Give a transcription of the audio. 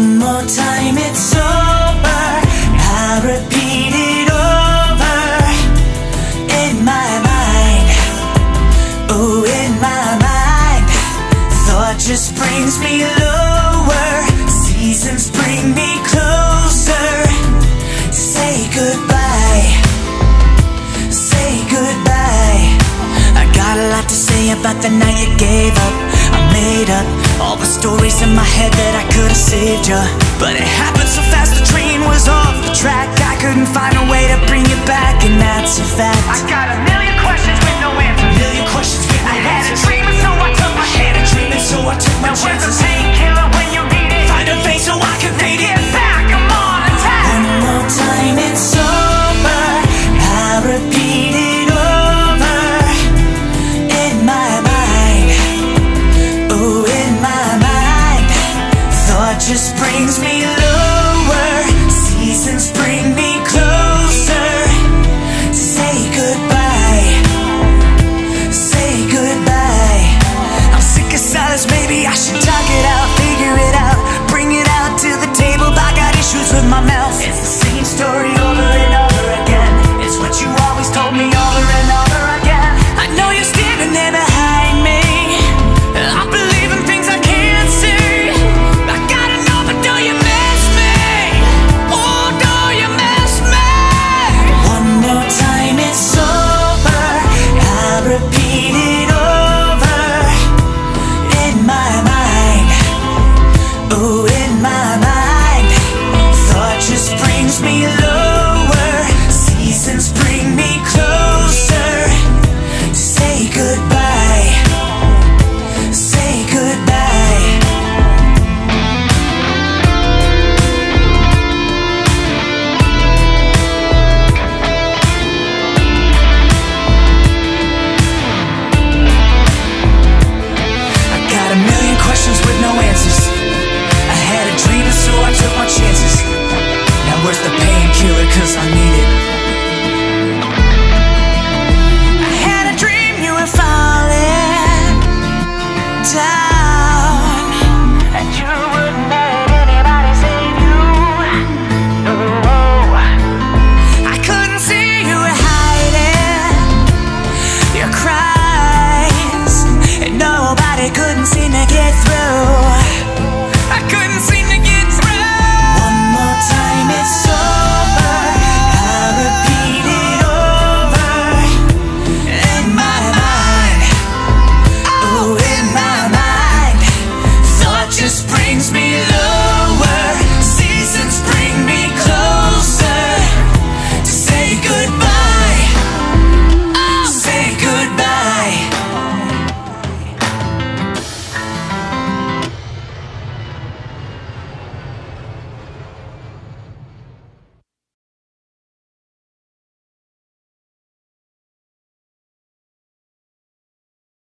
more time it's over. I repeat it over. In my mind. Oh, in my mind. Thought just brings me lower. Seasons bring me closer. Say goodbye. Say goodbye. I got a lot to say about the night you gave up. I head that I could've saved you But it happened so fast the train was off the track. I couldn't find a way to bring you back and that's a fact. I got a million